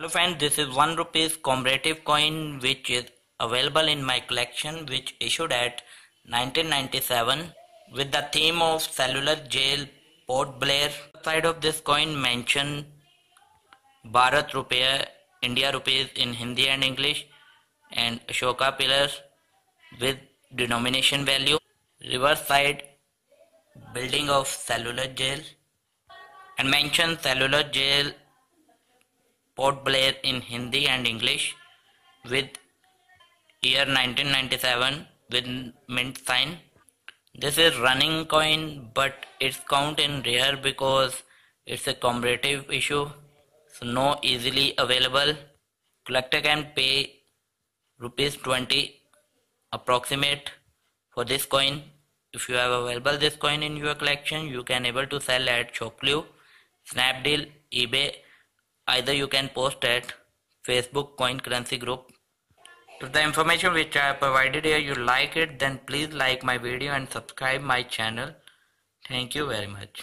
Hello friends, this is 1 rupees commemorative coin which is available in my collection which issued at 1997 with the theme of cellular jail Port Blair. Side of this coin mention Bharat Rupiah, India rupees in Hindi and English and Ashoka pillars with denomination value. Reverse side building of cellular jail and mention cellular jail Port Blair in Hindi and English with year 1997 with mint sign. This is running coin but it's count in rare because it's a commemorative issue so no easily available. Collector can pay rupees 20 approximate for this coin. If you have available this coin in your collection you can able to sell at ShopClue, Snapdeal, eBay either you can post at Facebook coin currency group. If the information which I provided here you like it then please like my video and subscribe my channel. Thank you very much.